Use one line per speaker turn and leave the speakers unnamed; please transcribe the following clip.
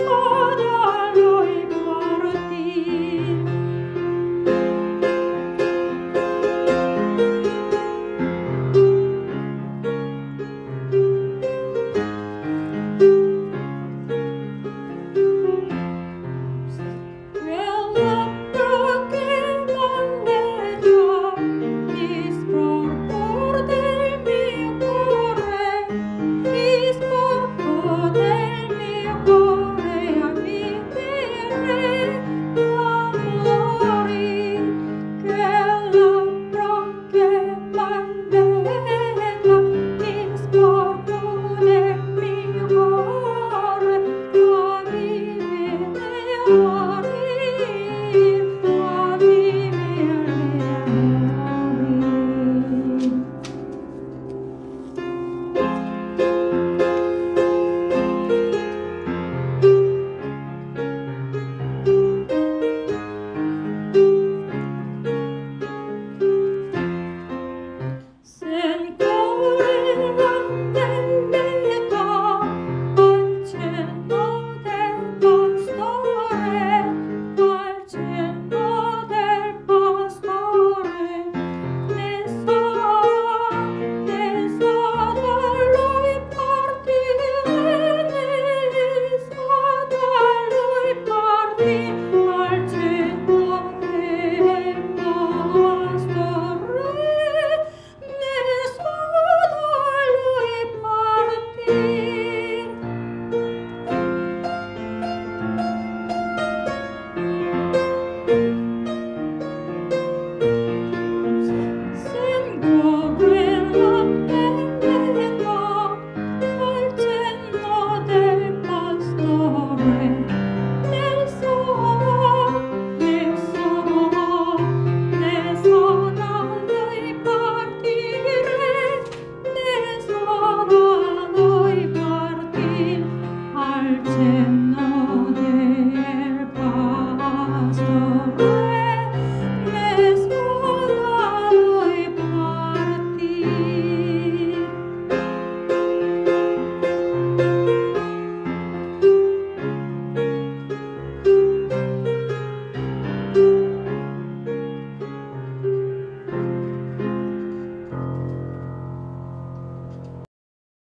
Oh.